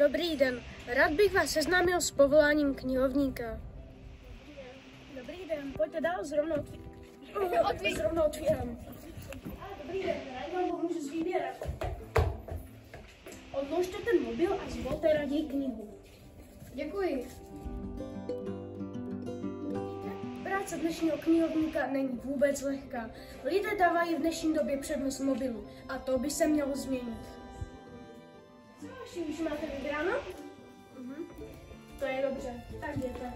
Dobrý den, rád bych vás seznámil s povoláním knihovníka. Dobrý den, pojďte dál, zrovna otví... Otví... Zrovna otvírám. Dobrý den, rád vám pomůžu s výběrem. Odložte ten mobil a zvolte raději knihu. Děkuji. Práce dnešního knihovníka není vůbec lehká. Lidé dávají v dnešní době přednost mobilu a to by se mělo změnit. Już ma to wygrano? Mhm. To jest dobrze, tak wiecie.